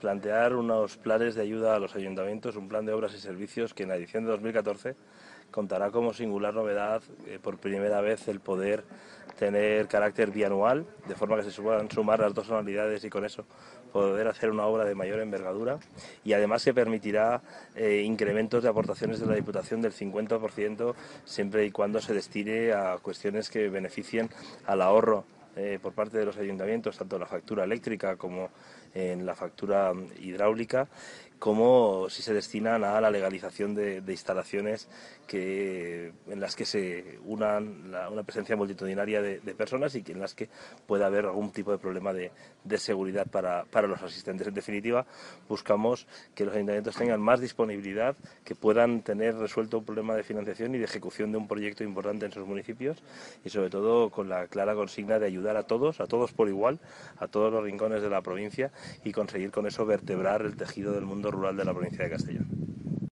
plantear unos planes de ayuda a los ayuntamientos, un plan de obras y servicios que en la edición de 2014 contará como singular novedad eh, por primera vez el poder tener carácter bianual, de forma que se puedan sumar las dos anualidades y con eso poder hacer una obra de mayor envergadura. Y además que permitirá eh, incrementos de aportaciones de la Diputación del 50% siempre y cuando se destine a cuestiones que beneficien al ahorro eh, por parte de los ayuntamientos, tanto en la factura eléctrica como en la factura hidráulica, como si se destinan a la legalización de, instalaciones en las que se unan una presencia multitudinaria de, personas y en las que pueda haber algún tipo de problema de, seguridad para, los asistentes. En definitiva, buscamos que los ayuntamientos tengan más disponibilidad, que puedan tener resuelto un problema de financiación y de ejecución de un proyecto importante en sus municipios y sobre todo con la clara consigna de ayudar a todos, a todos por igual, a todos los rincones de la provincia y conseguir con eso vertebrar el tejido del mundo rural de la provincia de Castellón.